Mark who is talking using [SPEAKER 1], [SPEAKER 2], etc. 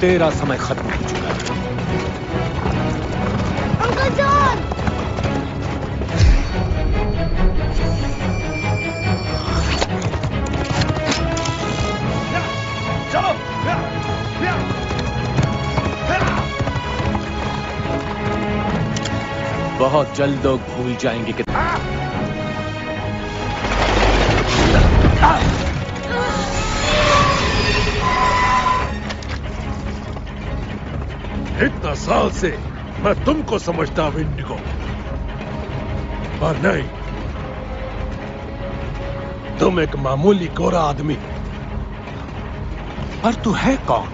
[SPEAKER 1] तेरा समय खत्म हो चुका है।
[SPEAKER 2] Uncle John.
[SPEAKER 1] बहुत जल्द लोग भूल जाएँगे कि
[SPEAKER 3] इतना साल से मैं तुमको समझता हूँ इंडिगो पर नहीं तुम एक मामूली गोरा आदमी। हो।
[SPEAKER 1] पर तू है कौन?